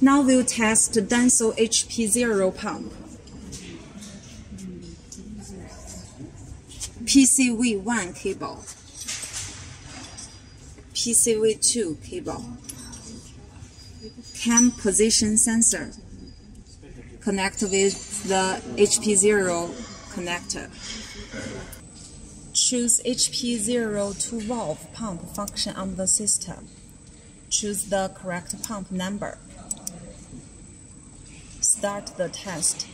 Now we'll test Denso HP0 pump. PCV1 cable. PCV2 cable. Cam position sensor. Connect with the HP0 connector. Choose HP0 2 valve pump function on the system. Choose the correct pump number. Start the test.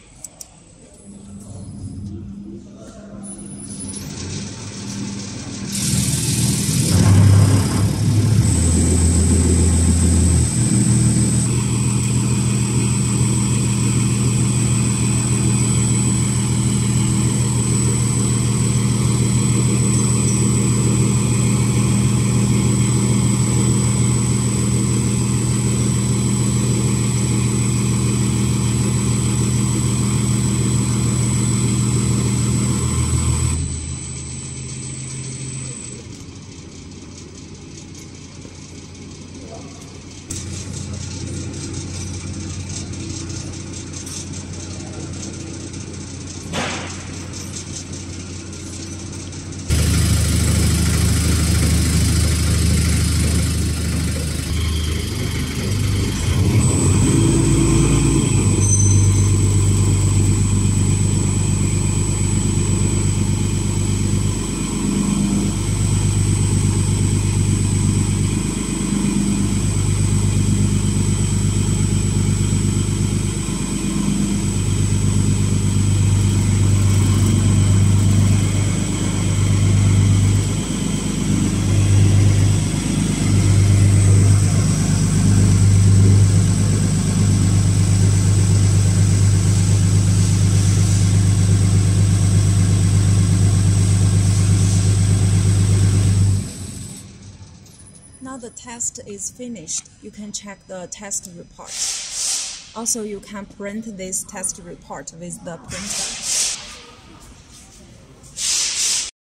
Now the test is finished. You can check the test report. Also, you can print this test report with the printer.